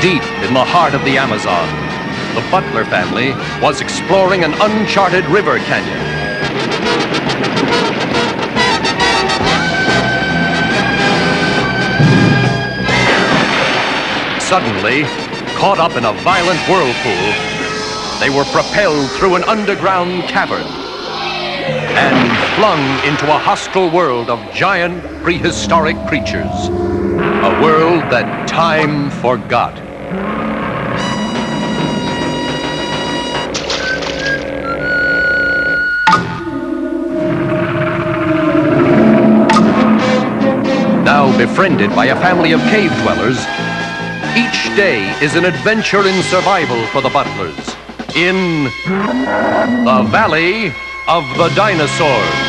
Deep in the heart of the Amazon, the Butler family was exploring an uncharted river canyon. Suddenly, caught up in a violent whirlpool, they were propelled through an underground cavern and flung into a hostile world of giant prehistoric creatures. A world that time forgot. Now befriended by a family of cave dwellers, each day is an adventure in survival for the Butlers in the Valley of the Dinosaurs.